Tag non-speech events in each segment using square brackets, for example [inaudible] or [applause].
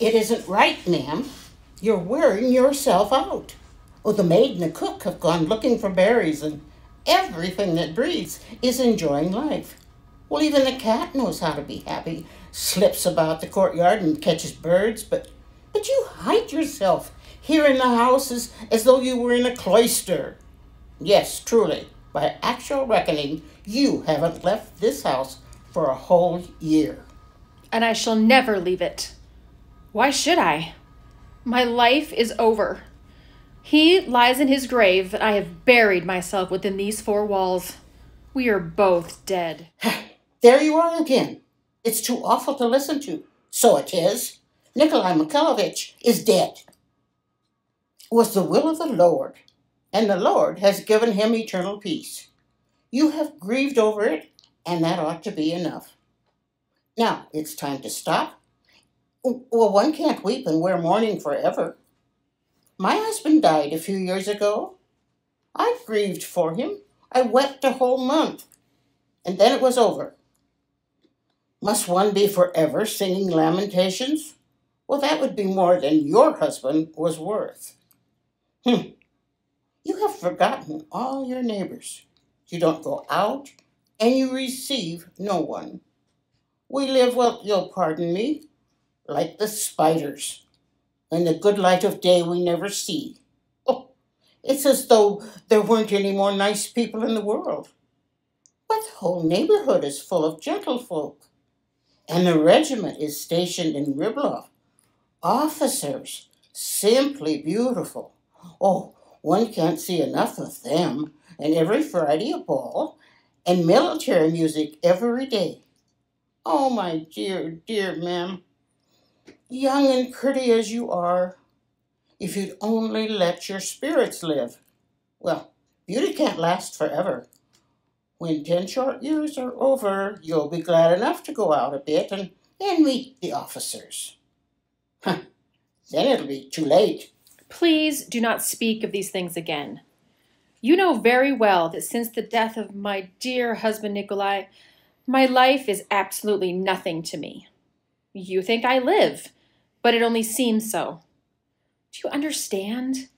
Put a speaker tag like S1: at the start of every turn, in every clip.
S1: It isn't right, ma'am. You're wearing yourself out. Oh, the maid and the cook have gone looking for berries, and everything that breathes is enjoying life. Well, even the cat knows how to be happy, slips about the courtyard and catches birds, but but you hide yourself here in the house as, as though you were in a cloister. Yes, truly, by actual reckoning, you haven't left this house for a whole year.
S2: And I shall never leave it. Why should I? My life is over. He lies in his grave, and I have buried myself within these four walls. We are both dead.
S1: there you are again. It's too awful to listen to. So it is. Nikolai Mikhailovich is dead. It was the will of the Lord, and the Lord has given him eternal peace. You have grieved over it, and that ought to be enough. Now it's time to stop. Well, one can't weep and wear mourning forever. My husband died a few years ago. I grieved for him. I wept a whole month, and then it was over. Must one be forever singing lamentations? Well, that would be more than your husband was worth. Hmm. You have forgotten all your neighbors. You don't go out, and you receive no one. We live, well, you'll pardon me, like the spiders. In the good light of day we never see. Oh, it's as though there weren't any more nice people in the world. But the whole neighborhood is full of gentlefolk. And the regiment is stationed in Ryblov. Officers, simply beautiful. Oh, one can't see enough of them. And every Friday a ball, and military music every day. Oh, my dear, dear ma'am, young and pretty as you are, if you'd only let your spirits live. Well, beauty can't last forever. When ten short years are over, you'll be glad enough to go out a bit and, and meet the officers. Huh. Then it'll be too late.
S2: Please do not speak of these things again. You know very well that since the death of my dear husband Nikolai, my life is absolutely nothing to me. You think I live, but it only seems so. Do you understand?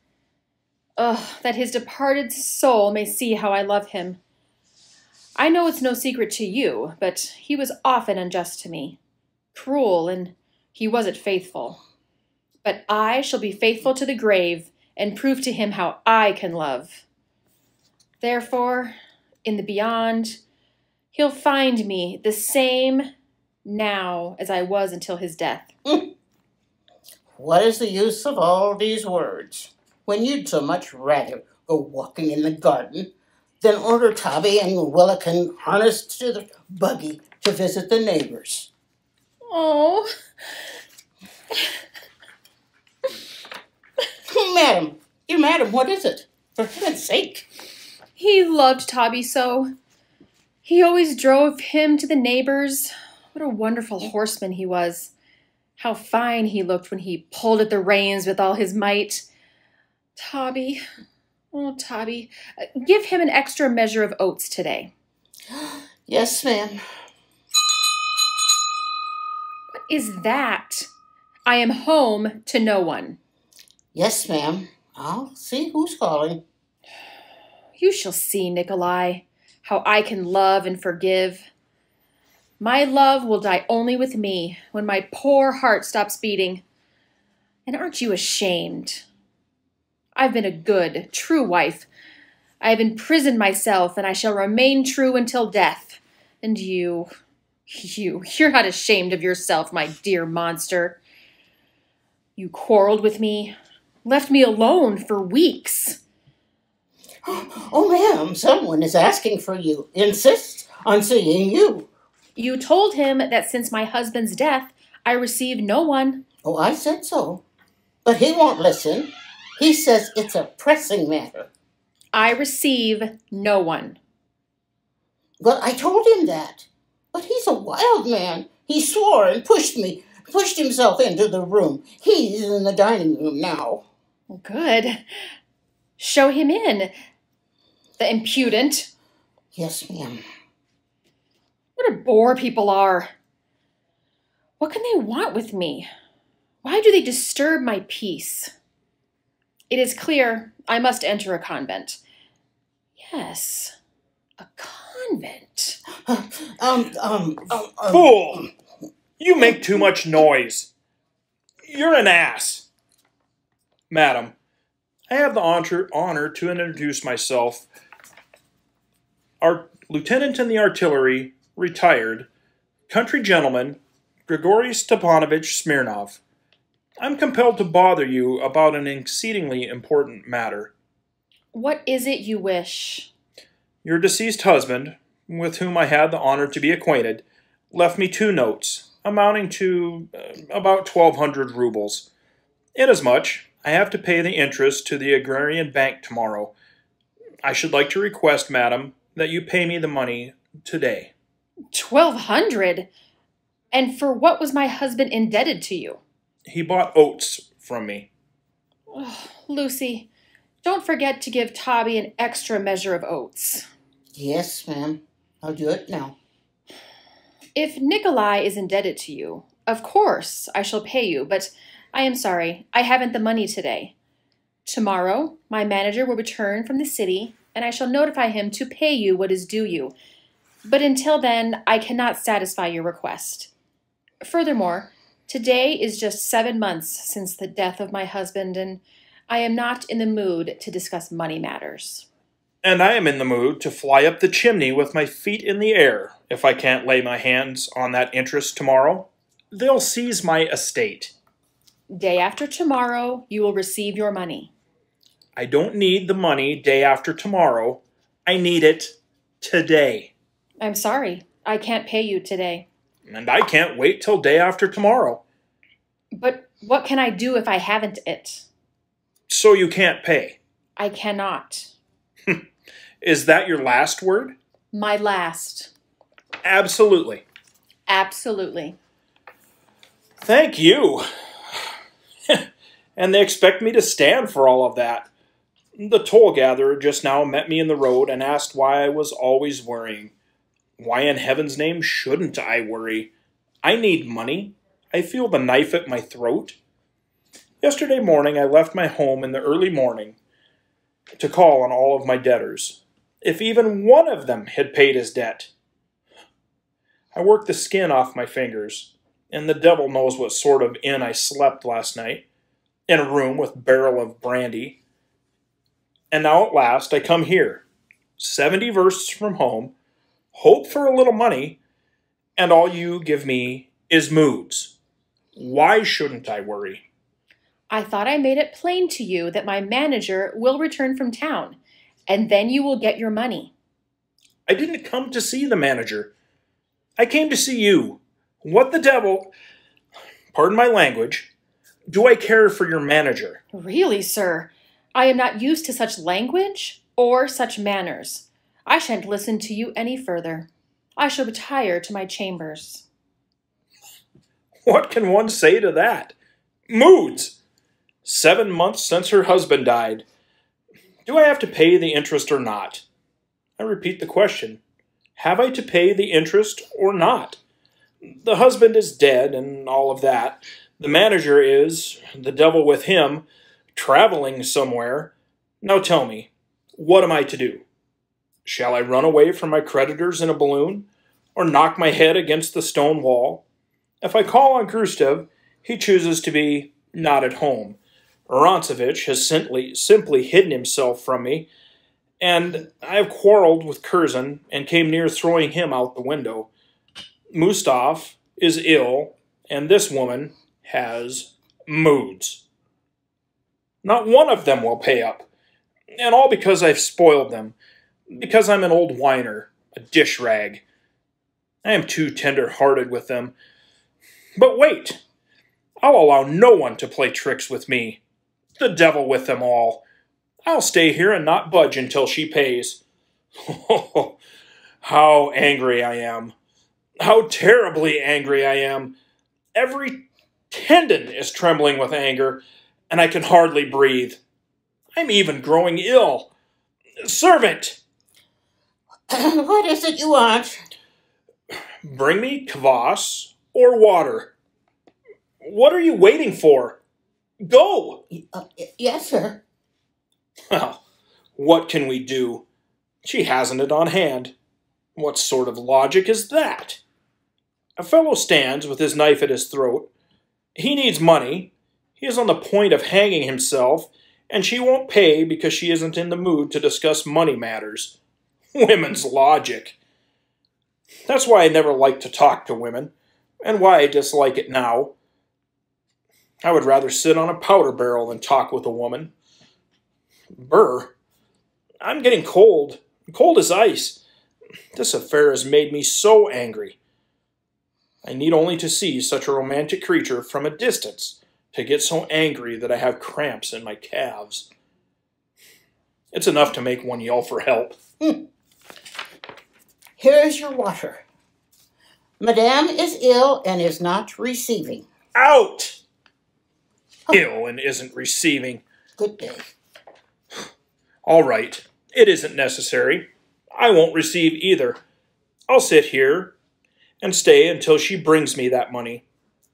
S2: Ugh, that his departed soul may see how I love him. I know it's no secret to you, but he was often unjust to me, cruel, and he wasn't faithful. But I shall be faithful to the grave and prove to him how I can love. Therefore, in the beyond, he'll find me the same now as I was until his death. [laughs]
S1: what is the use of all these words when you'd so much rather go walking in the garden than order Tabby and Willikin harnessed to the buggy to visit the neighbors?
S2: Oh.
S1: madam, dear madam, what is it? For heaven's sake.
S2: He loved Tabby so. He always drove him to the neighbors. What a wonderful horseman he was. How fine he looked when he pulled at the reins with all his might. Tabby, oh, Tabby, uh, give him an extra measure of oats today. [gasps]
S1: Yes, ma'am.
S2: What is that? I am home to no one.
S1: Yes, ma'am. I'll see who's calling.
S2: You shall see, Nikolai, how I can love and forgive. My love will die only with me when my poor heart stops beating. And aren't you ashamed? I've been a good, true wife. I have imprisoned myself, and I shall remain true until death. And you, [laughs] you, you're not ashamed of yourself, my dear monster. You quarreled with me, left me alone for weeks. [gasps]
S1: Oh, ma'am, someone is asking for you. Insists on seeing you.
S2: You told him that since my husband's death, I receive no one.
S1: Oh, I said so. But he won't listen. He says it's a pressing matter.
S2: I receive no one.
S1: Well, I told him that. But he's a wild man. He swore and pushed me, pushed himself into the room. He's in the dining room now.
S2: Good. Show him in. The impudent.
S1: Yes, ma'am.
S2: What a bore people are. What can they want with me? Why do they disturb my peace? It is clear I must enter a convent. Yes, a convent. [gasps]
S1: Um, um, um, um,
S3: Fool! You make too much noise. You're an ass. Madam, I have the honor, honor to introduce myself. Our lieutenant in the artillery, retired, country gentleman, Grigory Stepanovich Smirnov. I'm compelled to bother you about an exceedingly important matter.
S2: What is it you wish?
S3: Your deceased husband, with whom I had the honor to be acquainted, left me two notes, amounting to uh, about 1,200 rubles. Inasmuch, I have to pay the interest to the Agrarian Bank tomorrow. I should like to request, madam, that you pay me the money today.
S2: Twelve hundred? And for what was my husband indebted to you?
S3: He bought oats from me.
S2: Oh, Lucy, don't forget to give Tobby an extra measure of oats.
S1: yes, ma'am. I'll do it now.
S2: If Nikolai is indebted to you, of course I shall pay you, but I am sorry, I haven't the money today. Tomorrow, my manager will return from the city, and I shall notify him to pay you what is due you. But until then, I cannot satisfy your request. Furthermore, today is just seven months since the death of my husband, and I am not in the mood to discuss money matters.
S3: And I am in the mood to fly up the chimney with my feet in the air if I can't lay my hands on that interest tomorrow. They'll seize my estate.
S2: Day after tomorrow, you will receive your money.
S3: I don't need the money day after tomorrow. I need it today.
S2: I'm sorry, I can't pay you today.
S3: And I can't wait till day after tomorrow.
S2: But what can I do if I haven't it?
S3: So you can't pay.
S2: I cannot. [laughs]
S3: Is that your last word?
S2: My last.
S3: Absolutely.
S2: Absolutely.
S3: Thank you. [sighs] and they expect me to stand for all of that. The toll gatherer just now met me in the road and asked why I was always worrying. Why in heaven's name shouldn't I worry? I need money. I feel the knife at my throat. Yesterday morning I left my home in the early morning to call on all of my debtors. If even one of them had paid his debt, I worked the skin off my fingers, and the devil knows what sort of inn I slept last night, in a room with barrel of brandy. And now at last I come here, seventy versts from home, hope for a little money, and all you give me is moods. Why shouldn't I worry?
S2: I thought I made it plain to you that my manager will return from town, and then you will get your money.
S3: I didn't come to see the manager. I came to see you. What the devil, [sighs] pardon my language, do I care for your manager?
S2: Really, sir, I am not used to such language or such manners. I shan't listen to you any further. I shall retire to my chambers.
S3: What can one say to that? Moods! Seven months since her husband died. Do I have to pay the interest or not? I repeat the question. Have I to pay the interest or not? The husband is dead and all of that. The manager is, the devil with him, traveling somewhere. Now tell me, what am I to do? Shall I run away from my creditors in a balloon? Or knock my head against the stone wall? If I call on Khrushchev, he chooses to be not at home. Arontsevich has simply, simply hidden himself from me, and I have quarreled with Curzon and came near throwing him out the window. Mustaf is ill, and this woman has moods. Not one of them will pay up, and all because I've spoiled them, because I'm an old whiner, a dish rag. I am too tender hearted with them. But wait! I'll allow no one to play tricks with me. The devil with them all. I'll stay here and not budge until she pays. Oh, [laughs] how angry I am. How terribly angry I am. Every tendon is trembling with anger, and I can hardly breathe. I'm even growing ill. Servant, [laughs]
S1: what is it you want?
S3: bring me kvass or water. What are you waiting for? Go!
S1: Uh, yes, sir.
S3: Well, what can we do? She hasn't it on hand. What sort of logic is that? A fellow stands with his knife at his throat. He needs money. He is on the point of hanging himself, and she won't pay because she isn't in the mood to discuss money matters. Women's logic. That's why I never like to talk to women, and why I dislike it now. I would rather sit on a powder barrel than talk with a woman. Burr, I'm getting cold, cold as ice. This affair has made me so angry. I need only to see such a romantic creature from a distance to get so angry that I have cramps in my calves. It's enough to make one yell for help.
S1: Hmm. Here is your water. Madame is ill and is not receiving.
S3: Out! Oh. Ill and isn't receiving.
S1: Good day.
S3: All right, it isn't necessary. I won't receive either. I'll sit here and stay until she brings me that money.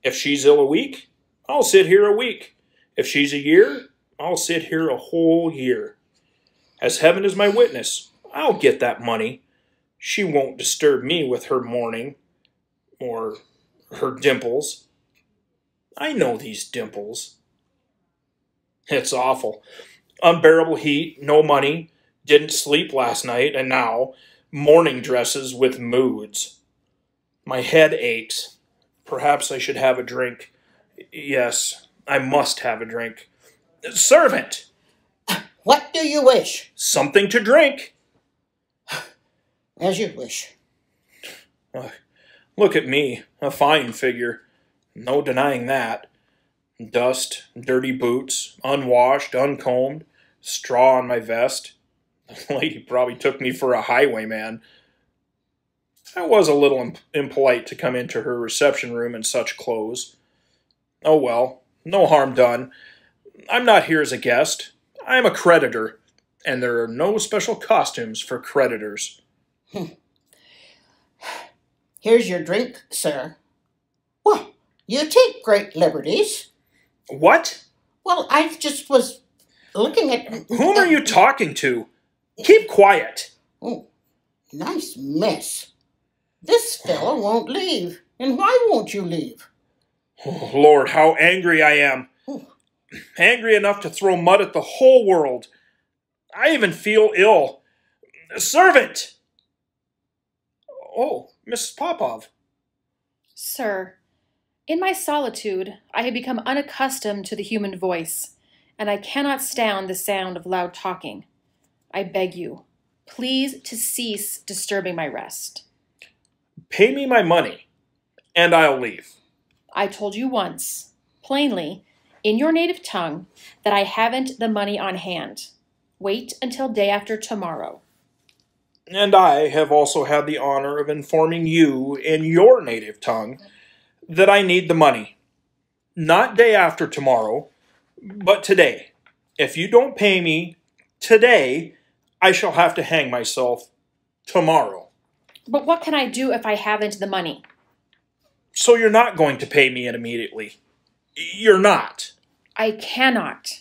S3: If she's ill a week, I'll sit here a week. If she's a year, I'll sit here a whole year. As heaven is my witness, I'll get that money. She won't disturb me with her mourning or her dimples. I know these dimples. It's awful. Unbearable heat, no money, didn't sleep last night, and now morning dresses with moods. My head aches. Perhaps I should have a drink. Yes, I must have a drink. Servant!
S1: What do you wish?
S3: Something to drink.
S1: As you wish.
S3: Look at me, a fine figure. No denying that. Dust, dirty boots, unwashed, uncombed, straw on my vest. The [laughs] lady probably took me for a highwayman. I was a little impolite to come into her reception room in such clothes. Oh well, no harm done. I'm not here as a guest. I am a creditor, and there are no special costumes for creditors. [sighs]
S1: Here's your drink, sir. Well, you take great liberties.
S3: What?
S1: Well, I just was looking at.
S3: Whom are you talking to? Keep quiet.
S1: Oh, nice mess. This fellow won't leave. And why won't you leave?
S3: Oh, Lord, how angry I am.
S1: Oh.
S3: Angry enough to throw mud at the whole world. I even feel ill. Servant! Oh, Mrs. Popov.
S2: Sir, in my solitude, I have become unaccustomed to the human voice, and I cannot stand the sound of loud talking. I beg you, please to cease disturbing my rest.
S3: Pay me my money, and I'll leave.
S2: I told you once, plainly, in your native tongue, that I haven't the money on hand. Wait until day after tomorrow.
S3: And I have also had the honor of informing you in your native tongue that I need the money. Not day after tomorrow, but today. If you don't pay me today, I shall have to hang myself tomorrow.
S2: But what can I do if I haven't the money?
S3: So you're not going to pay me it immediately. You're not.
S2: I cannot.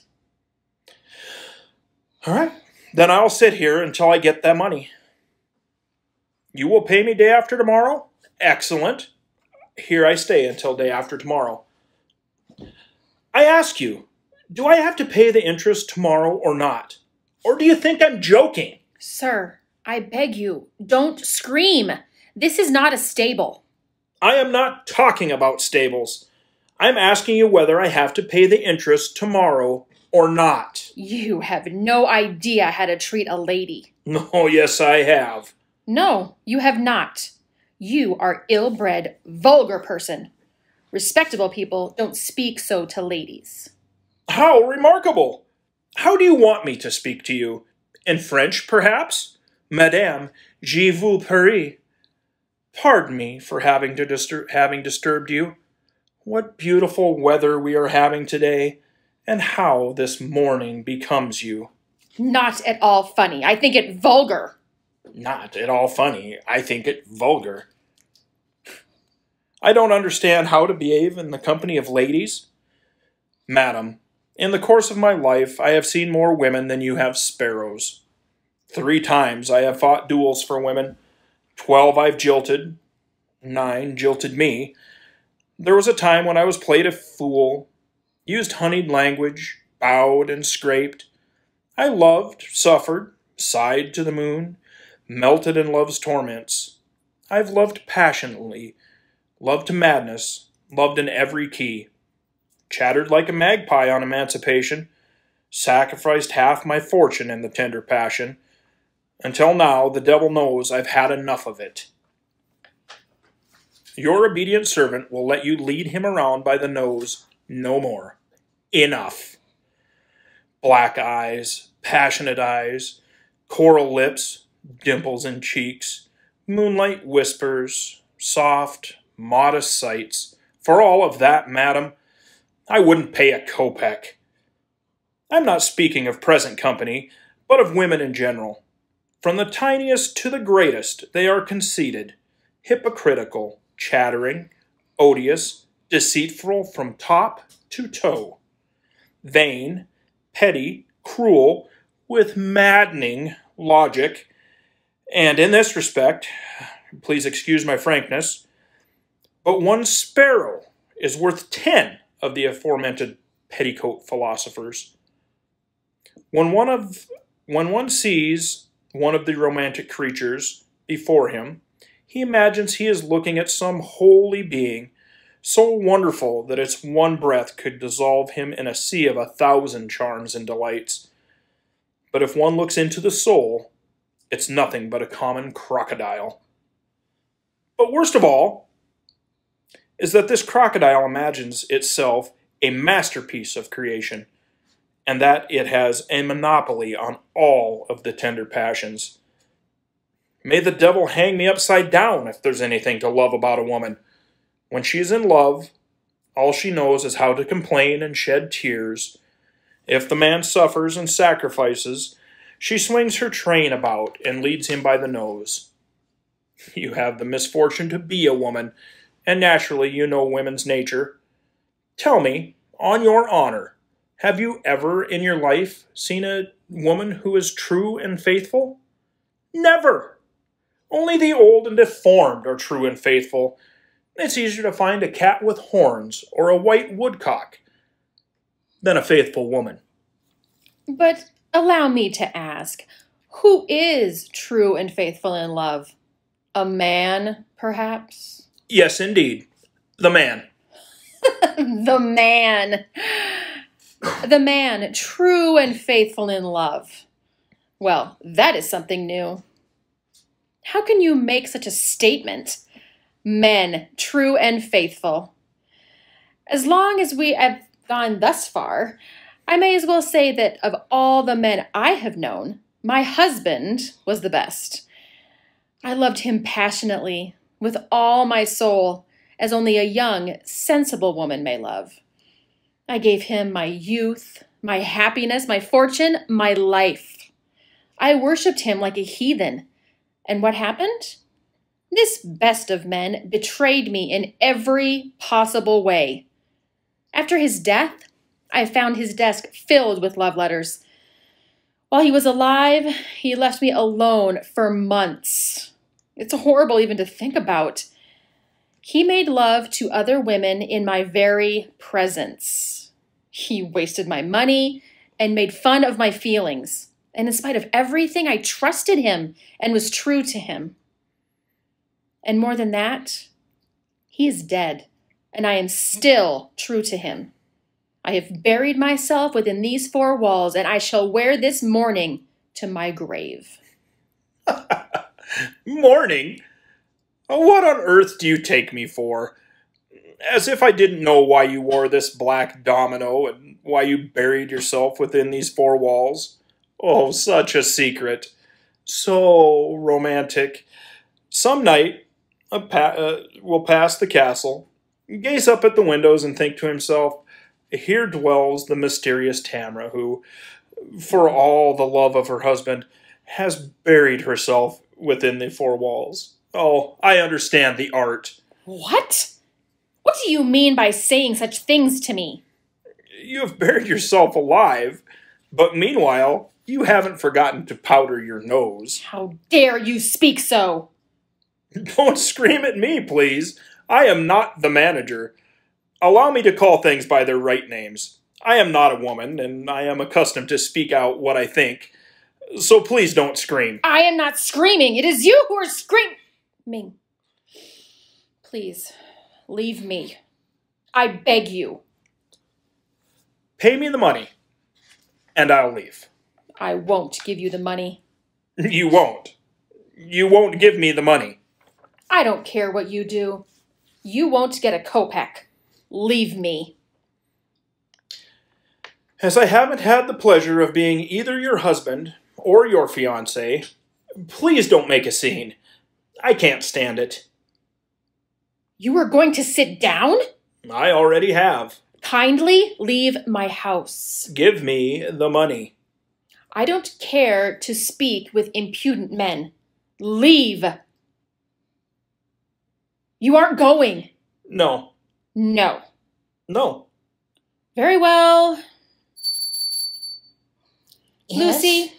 S3: All right. Then I'll sit here until I get that money. You will pay me day after tomorrow? Excellent. Here I stay until day after tomorrow. I ask you, do I have to pay the interest tomorrow or not? Or do you think I'm joking?
S2: Sir, I beg you, don't scream. This is not a stable.
S3: I am not talking about stables. I'm asking you whether I have to pay the interest tomorrow or not.
S2: You have no idea how to treat a lady. [laughs]
S3: Oh, yes, I have.
S2: No, you have not. You are ill-bred, vulgar person. Respectable people don't speak so to ladies.
S3: How remarkable! How do you want me to speak to you? In French, perhaps? Madame, je vous prie. Pardon me for having to distur- having disturbed you. What beautiful weather we are having today, and how this morning becomes you.
S2: Not at all funny. I think it vulgar.
S3: Not at all funny. I think it vulgar. I don't understand how to behave in the company of ladies. Madam, in the course of my life, I have seen more women than you have sparrows. Three times I have fought duels for women. Twelve I've jilted. Nine jilted me. There was a time when I was played a fool, used honeyed language, bowed and scraped. I loved, suffered, sighed to the moon, melted in love's torments. I've loved passionately, loved to madness, loved in every key. Chattered like a magpie on emancipation, sacrificed half my fortune in the tender passion. Until now, the devil knows I've had enough of it. Your obedient servant will let you lead him around by the nose no more. Enough. Black eyes, passionate eyes, coral lips, dimples in cheeks, moonlight whispers, soft, modest sights. For all of that, madam, I wouldn't pay a kopeck. I'm not speaking of present company, but of women in general. From the tiniest to the greatest, they are conceited, hypocritical, chattering, odious, deceitful from top to toe, vain, petty, cruel, with maddening logic, and in this respect, please excuse my frankness, but one sparrow is worth ten of the aforementioned petticoat philosophers. When one of when one sees one of the romantic creatures before him, he imagines he is looking at some holy being so wonderful that its one breath could dissolve him in a sea of a thousand charms and delights. But if one looks into the soul, it's nothing but a common crocodile. But worst of all is that this crocodile imagines itself a masterpiece of creation, and that it has a monopoly on all of the tender passions. May the devil hang me upside down if there's anything to love about a woman. When she's in love, all she knows is how to complain and shed tears. If the man suffers and sacrifices, she swings her train about and leads him by the nose. You have the misfortune to be a woman, and naturally you know women's nature. Tell me, on your honor, have you ever in your life seen a woman who is true and faithful? Never! Only the old and deformed are true and faithful, it's easier to find a cat with horns or a white woodcock than a faithful woman.
S2: But allow me to ask who is true and faithful in love? A man, perhaps?
S3: Yes, indeed. The man. [laughs]
S2: the man. The man, true and faithful in love. Well, that is something new. How can you make such a statement? men, true and faithful. As long as we have gone thus far, I may as well say that of all the men I have known, my husband was the best. I loved him passionately, with all my soul, as only a young, sensible woman may love. I gave him my youth, my happiness, my fortune, my life. I worshipped him like a heathen. And what happened? This best of men betrayed me in every possible way. After his death, I found his desk filled with love letters. While he was alive, he left me alone for months. It's horrible even to think about. He made love to other women in my very presence. He wasted my money and made fun of my feelings. And in spite of everything, I trusted him and was true to him. And more than that, he is dead, and I am still true to him. I have buried myself within these four walls, and I shall wear this mourning to my grave. [laughs]
S3: mourning? What on earth do you take me for? As if I didn't know why you wore this black domino and why you buried yourself within these four walls. Oh, such a secret. So romantic. Some night pa- uh, will pass the castle, gaze up at the windows, and think to himself, Here dwells the mysterious Tamra, who, for all the love of her husband, has buried herself within the four walls. Oh, I understand the art.
S2: What? What do you mean by saying such things to me?
S3: You have buried yourself alive, but meanwhile, you haven't forgotten to powder your nose.
S2: How dare you speak so? [laughs]
S3: Don't scream at me, please. I am not the manager. Allow me to call things by their right names. I am not a woman, and I am accustomed to speak out what I think. So please don't scream.
S2: I am not screaming. It is you who are screaming. Please, leave me. I beg you.
S3: Pay me the money, and I'll leave.
S2: I won't give you the money.
S3: You won't. You won't give me the money.
S2: I don't care what you do. You won't get a kopeck. Leave me.
S3: As I haven't had the pleasure of being either your husband or your fiance, please don't make a scene. I can't stand it.
S2: You are going to sit down?
S3: I already have.
S2: Kindly leave my house.
S3: Give me the money.
S2: I don't care to speak with impudent men. Leave. You aren't going.
S3: No,
S2: No.
S3: no.
S2: Very well.
S1: Yes?
S2: Lucy,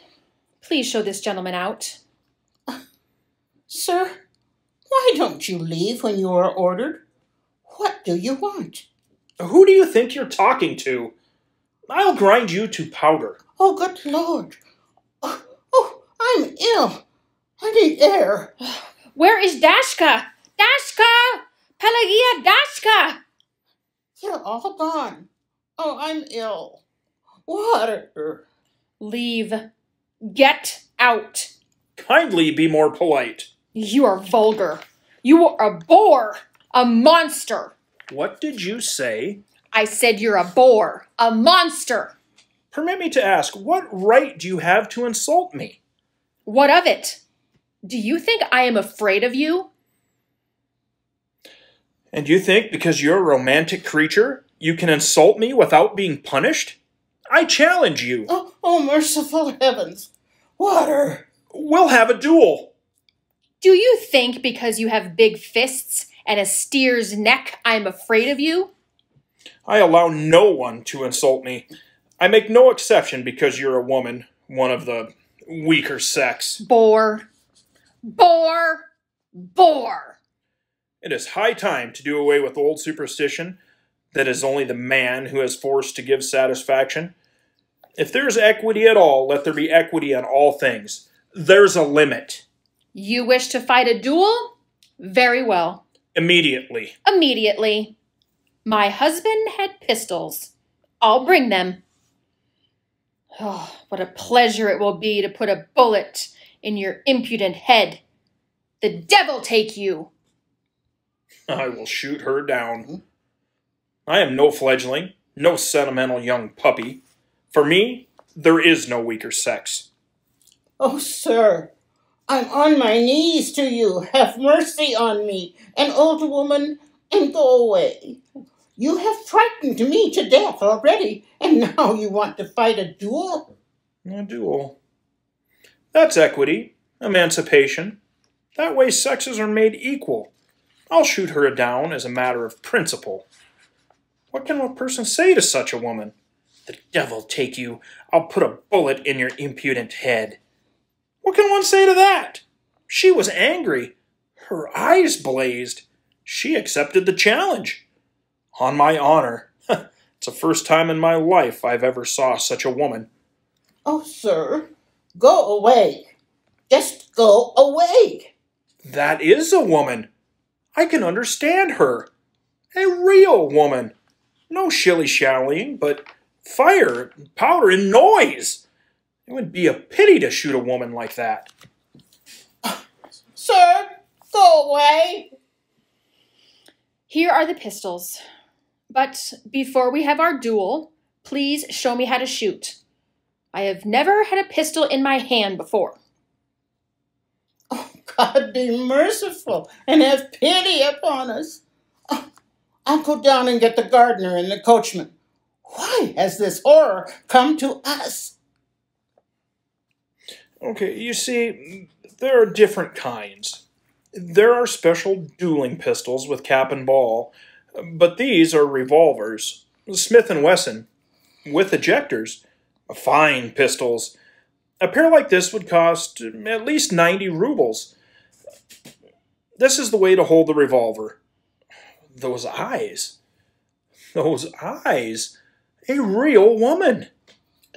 S2: please show this gentleman out.
S1: Sir, why don't you leave when you are ordered? What do you want?
S3: Who do you think you're talking to? I'll grind you to powder.
S1: Oh, good Lord. Oh, oh I'm ill. I need air.
S2: Where is Dashka? Dashka! Pelagia Dashka!
S1: They're all oh, gone. Oh, I'm ill. Water.
S2: Leave. Get out.
S3: Kindly be more polite.
S2: You are vulgar. You are a bore. A monster.
S3: What did you say?
S2: I said you're a bore. A monster.
S3: Permit me to ask, what right do you have to insult me?
S2: What of it? Do you think I am afraid of you?
S3: And you think because you're a romantic creature, you can insult me without being punished? I challenge you.
S1: Oh, oh, merciful heavens. Water.
S3: We'll have a duel.
S2: Do you think because you have big fists and a steer's neck, I am afraid of you?
S3: I allow no one to insult me. I make no exception because you're a woman, one of the weaker sex.
S2: Bore. Bore. Bore.
S3: It is high time to do away with old superstition that is only the man who is forced to give satisfaction. If there is equity at all, let there be equity on all things. There's a limit.
S2: You wish to fight a duel? Very well.
S3: Immediately.
S2: Immediately. My husband had pistols. I'll bring them. Oh, [sighs] what a pleasure it will be to put a bullet in your impudent head. The devil take you!
S3: I will shoot her down. I am no fledgling, no sentimental young puppy. For me, there is no weaker sex.
S1: Oh, sir, I'm on my knees to you. Have mercy on me, an old woman, and go away. You have frightened me to death already, and now you want to fight a duel?
S3: A duel. That's equity, emancipation. That way sexes are made equal. I'll shoot her down as a matter of principle. What can a person say to such a woman? The devil take you. I'll put a bullet in your impudent head. What can one say to that? She was angry. Her eyes blazed. She accepted the challenge. On my honor, [laughs] it's the first time in my life I've ever saw such a woman.
S1: Oh, sir, go away. Just go away.
S3: That is a woman. I can understand her. A real woman. No shilly shallying, but fire, powder, and noise. It would be a pity to shoot a woman like that.
S1: Sir, go away.
S2: Here are the pistols. But before we have our duel, please show me how to shoot. I have never had a pistol in my hand before.
S1: God be merciful and have pity upon us. I'll go down and get the gardener and the coachman. Why has this horror come to us?
S3: Okay, you see, there are different kinds. There are special dueling pistols with cap and ball. but these are revolvers, Smith and Wesson, with ejectors, fine pistols. A pair like this would cost at least 90 rubles. This is the way to hold the revolver. Those eyes. Those eyes. A real woman.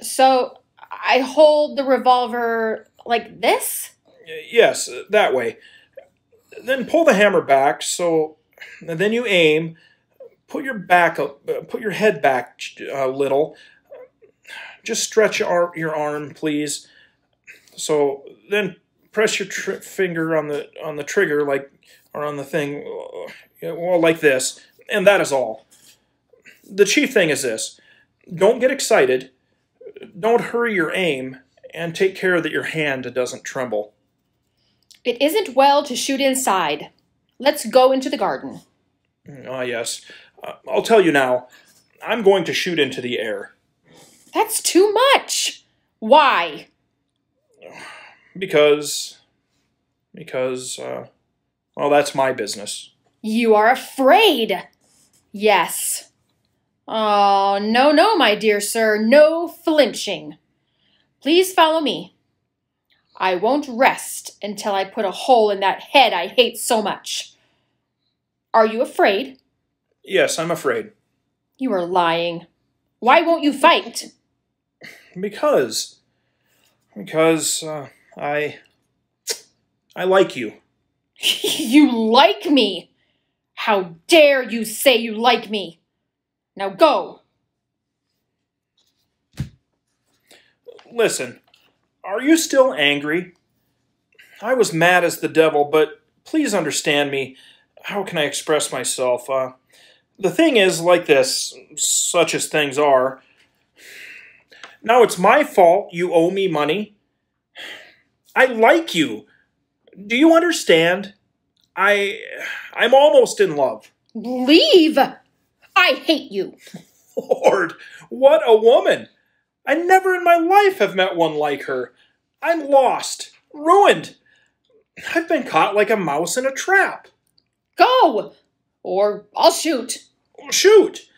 S2: So I hold the revolver like this?
S3: Yes, that way. Then pull the hammer back so then you aim. Put your back up, uh, put your head back a little. Just stretch your, your arm, please. So then press your finger on the on the trigger like or on the thing well like this, and that is all. The chief thing is this. Don't get excited. Don't hurry your aim and take care that your hand doesn't tremble.
S2: It isn't well to shoot inside. Let's go into the garden.
S3: Ah, yes. Uh, I'll tell you now. I'm going to shoot into the air.
S2: That's too much. Why?
S3: Because. Because, uh, well, that's my business.
S2: You are afraid. Yes. Oh, no, no, my dear sir, no flinching. Please follow me. I won't rest until I put a hole in that head I hate so much. Are you afraid?
S3: Yes, I'm afraid.
S2: You are lying. Why won't you fight?
S3: Because. Because, uh, I. I like you. [laughs]
S2: you like me? How dare you say you like me? Now go!
S3: Listen, are you still angry? I was mad as the devil, but please understand me. How can I express myself? Uh, the thing is like this, such as things are. Now it's my fault you owe me money. I like you. Do you understand? I I'm almost in love.
S2: Leave. I hate you. [laughs]
S3: Lord, what a woman. I never in my life have met one like her. I'm lost, ruined. I've been caught like a mouse in a trap.
S2: Go, or I'll shoot.
S3: Shoot!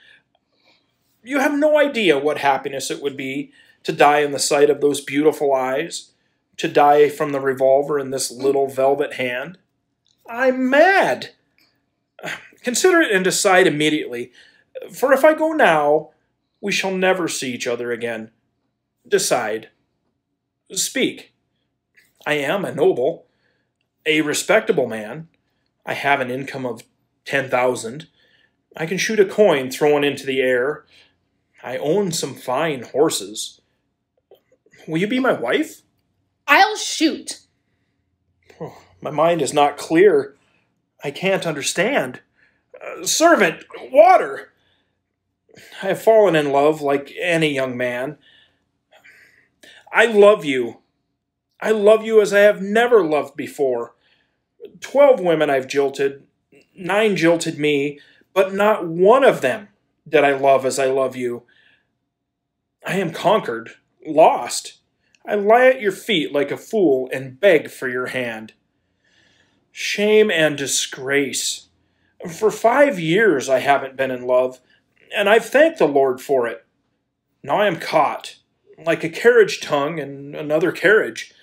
S3: You have no idea what happiness it would be to die in the sight of those beautiful eyes, to die from the revolver in this little velvet hand. I'm mad. Consider it and decide immediately, for if I go now, we shall never see each other again. Decide. Speak. I am a noble, a respectable man. I have an income of ten thousand. I can shoot a coin thrown into the air. I own some fine horses. Will you be my wife?
S2: I'll shoot.
S3: Oh, my mind is not clear. I can't understand. Uh, servant, water! I have fallen in love like any young man. I love you. I love you as I have never loved before. Twelve women I've jilted, nine jilted me, but not one of them did I love as I love you. I am conquered, lost. I lie at your feet like a fool and beg for your hand. Shame and disgrace. For five years I haven't been in love, and I've thanked the Lord for it. Now I am caught, like a carriage tongue in another carriage.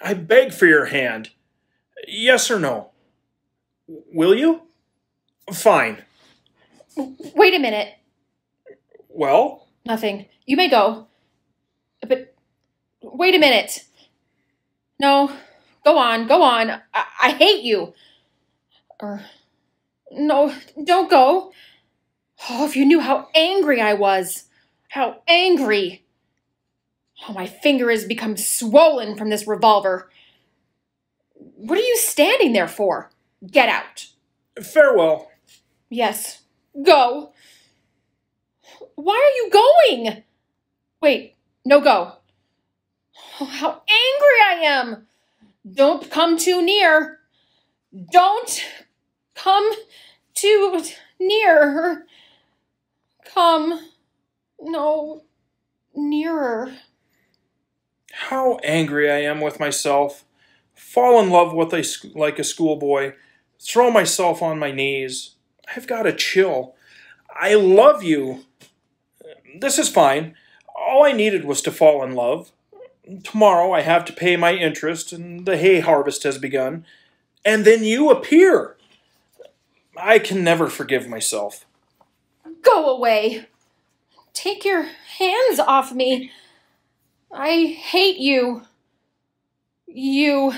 S3: I beg for your hand. Yes or no? Will you? Fine.
S2: Wait a minute.
S3: Well?
S2: Nothing. You may go. But wait a minute. No, go on, go on. I, I hate you. Or, no, don't go. Oh, if you knew how angry I was. How angry. Oh, my finger has become swollen from this revolver. What are you standing there for? Get out.
S3: Farewell.
S2: Yes, go. Why are you going? Wait, no go. Oh, how angry I am. Don't come too near. Don't come too near. Come no nearer.
S3: How angry I am with myself. Fall in love with a like a schoolboy. Throw myself on my knees. I've got a chill. I love you. This is fine. All I needed was to fall in love. Tomorrow I have to pay my interest, and the hay harvest has begun. And then you appear. I can never forgive myself.
S2: Go away. Take your hands off me. I hate you. You.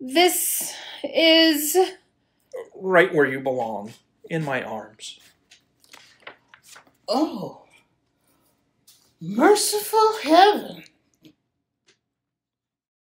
S2: This is.
S3: Right where you belong, in my arms.
S1: Oh, merciful heaven.